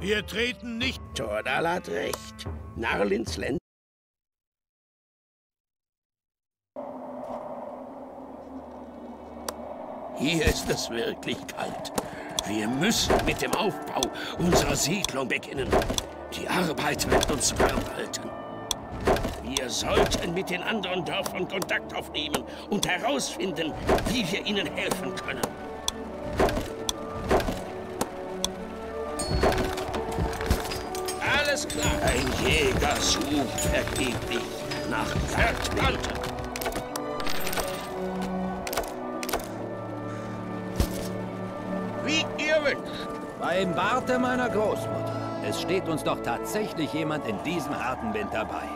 Wir treten nicht... Tordal hat recht. Narlins Länder... Hier ist es wirklich kalt. Wir müssen mit dem Aufbau unserer Siedlung beginnen. Die Arbeit wird uns warm halten. Wir sollten mit den anderen Dörfern Kontakt aufnehmen und herausfinden, wie wir ihnen helfen können. Alles klar. Ein Jäger sucht vergeblich nach Verwandten. Wie ihr wünscht. Beim Barte meiner Großmutter. Es steht uns doch tatsächlich jemand in diesem harten Winter bei.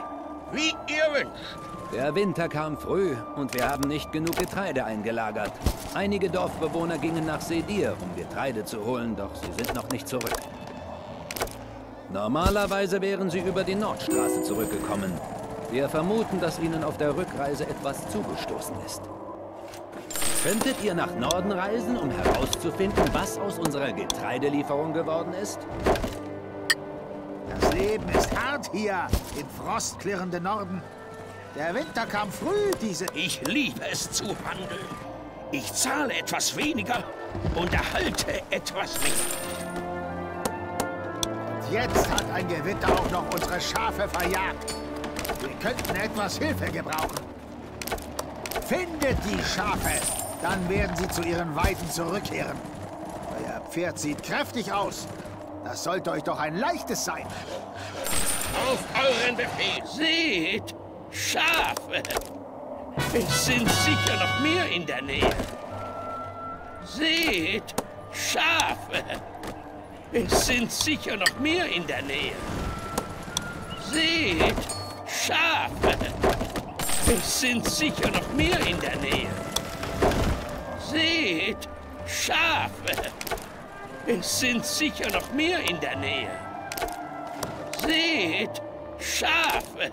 Wie ihr wünscht. Der Winter kam früh und wir haben nicht genug Getreide eingelagert. Einige Dorfbewohner gingen nach Sedir, um Getreide zu holen, doch sie sind noch nicht zurück. Normalerweise wären sie über die Nordstraße zurückgekommen. Wir vermuten, dass ihnen auf der Rückreise etwas zugestoßen ist. Könntet ihr nach Norden reisen, um herauszufinden, was aus unserer Getreidelieferung geworden ist? Das Leben ist hart hier im frostklirrenden Norden. Der Winter kam früh, diese... Ich liebe es zu handeln. Ich zahle etwas weniger und erhalte etwas mehr. Jetzt hat ein Gewitter auch noch unsere Schafe verjagt. Wir könnten etwas Hilfe gebrauchen. Findet die Schafe, dann werden sie zu ihren Weiden zurückkehren. Euer Pferd sieht kräftig aus. Das sollte euch doch ein leichtes sein. Auf euren Befehl. Seht, Schafe. Es sind sicher noch mehr in der Nähe. Seht, Schafe. Es sind sicher noch mehr in der Nähe. Seht, Schafe. Es sind sicher noch mehr in der Nähe. Seht, Schafe. Es sind sicher noch mehr in der Nähe. Seht, Schafe.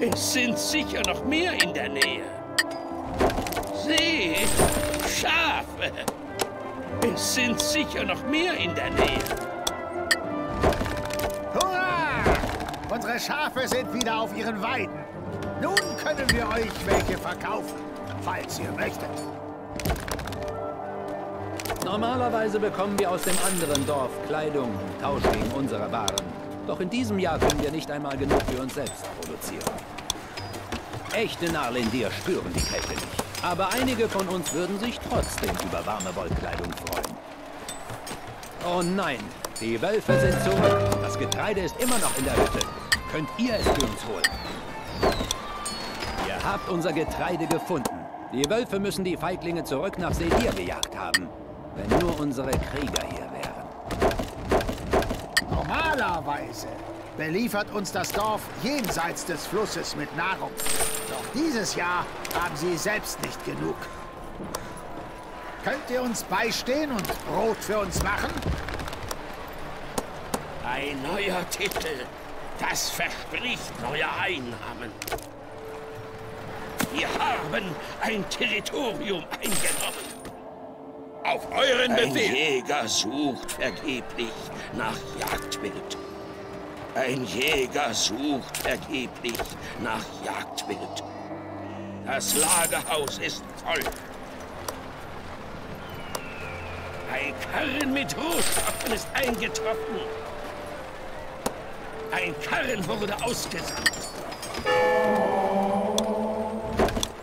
Es sind sicher noch mehr in der Nähe. Seht, Schafe. Es sind sicher noch mehr in der Nähe. Hurra! Unsere Schafe sind wieder auf ihren Weiden. Nun können wir euch welche verkaufen, falls ihr möchtet. Normalerweise bekommen wir aus dem anderen Dorf Kleidung im Tausch gegen unsere Waren. Doch in diesem Jahr können wir nicht einmal genug für uns selbst produzieren. Echte Narlindier spüren die Kälte nicht. Aber einige von uns würden sich trotzdem über warme Wollkleidung freuen. Oh nein, die Wölfe sind zurück. Das Getreide ist immer noch in der Hütte. Könnt ihr es für uns holen? Ihr habt unser Getreide gefunden. Die Wölfe müssen die Feiglinge zurück nach Sedir gejagt haben. Wenn nur unsere Krieger hier wären. Normalerweise beliefert uns das Dorf jenseits des Flusses mit Nahrung. Doch dieses Jahr haben sie selbst nicht genug. Könnt ihr uns beistehen und Brot für uns machen? Ein neuer Titel. Das verspricht neue Einnahmen. Wir haben ein Territorium eingenommen. Auf euren Befehl. Ein Jäger sucht vergeblich nach Jagdwild. Ein Jäger sucht vergeblich nach Jagdwild. Das Lagerhaus ist voll. Ein Karren mit Rohstoffen ist eingetroffen. Ein Karren wurde ausgesandt.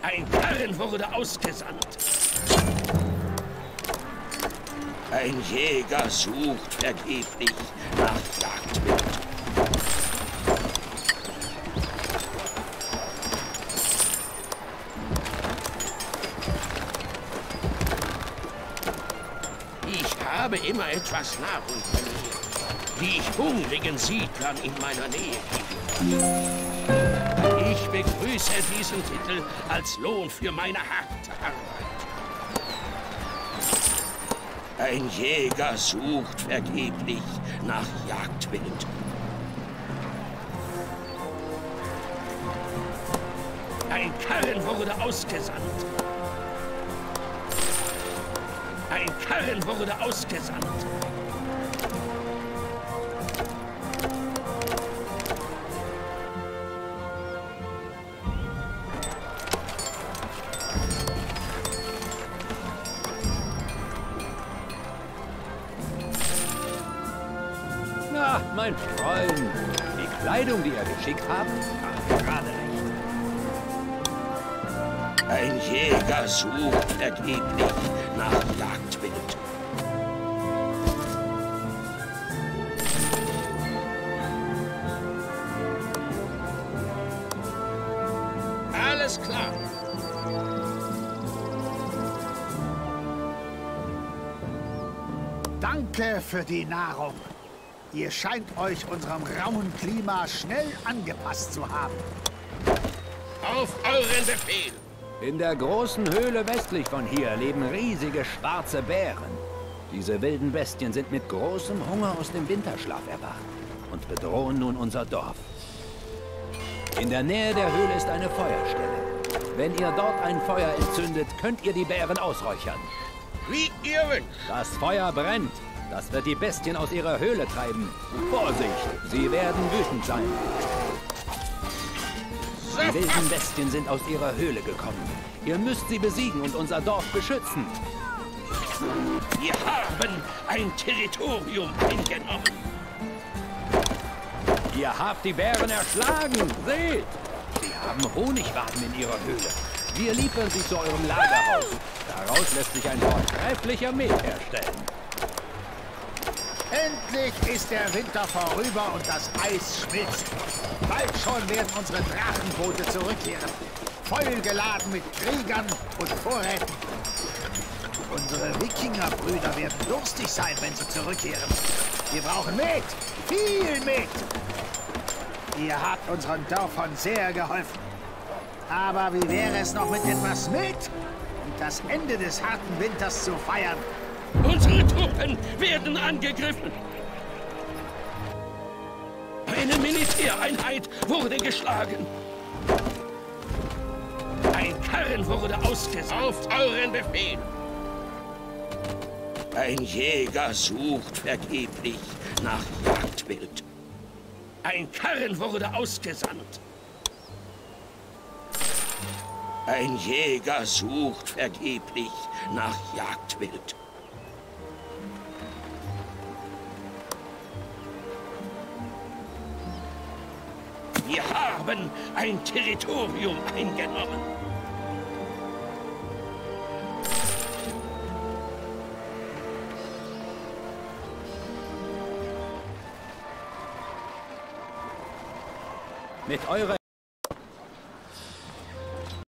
Ein Karren wurde ausgesandt. Ein Jäger sucht vergeblich nach Jagdwild. Habe immer etwas Nahrung verliehen, die ich hungrigen Siedlern in meiner Nähe gebe. Ich begrüße diesen Titel als Lohn für meine harte Arbeit. Ein Jäger sucht vergeblich nach Jagdwild. Ein Karren wurde ausgesandt. Mein Karren wurde ausgesandt. Na, mein Freund, die Kleidung, die er geschickt haben, kam gerade ein Jäger sucht vergeblich nach Jagdwild. Alles klar. Danke für die Nahrung. Ihr scheint euch unserem rauen Klima schnell angepasst zu haben. Auf euren Befehl. In der großen Höhle westlich von hier leben riesige schwarze Bären. Diese wilden Bestien sind mit großem Hunger aus dem Winterschlaf erwacht und bedrohen nun unser Dorf. In der Nähe der Höhle ist eine Feuerstelle. Wenn ihr dort ein Feuer entzündet, könnt ihr die Bären ausräuchern. Wie ihr wünscht. Das Feuer brennt. Das wird die Bestien aus ihrer Höhle treiben. Vorsicht, sie werden wütend sein. Die wilden Bestien sind aus ihrer Höhle gekommen. Ihr müsst sie besiegen und unser Dorf beschützen. Wir haben ein Territorium eingenommen. Ihr habt die Bären erschlagen. Seht! Sie haben Honigwaben in ihrer Höhle. Wir liefern sie zu eurem Lagerhaus. Daraus lässt sich ein vortrefflicher Met herstellen. Endlich ist der Winter vorüber und das Eis schmilzt. Bald schon werden unsere Drachenboote zurückkehren. Voll geladen mit Kriegern und Vorräten. Unsere Wikingerbrüder werden durstig sein, wenn sie zurückkehren. Wir brauchen Met, viel Met. Ihr habt unseren Dörfern sehr geholfen. Aber wie wäre es noch mit etwas Met, um das Ende des harten Winters zu feiern? Unsere Truppen werden angegriffen. Eine Militäreinheit wurde geschlagen. Ein Karren wurde ausgesetzt. Auf euren Befehl. Ein Jäger sucht vergeblich nach Jagdwild. Ein Karren wurde ausgesandt. Ein Jäger sucht vergeblich nach Jagdwild. Haben ein Territorium eingenommen. Mit eurer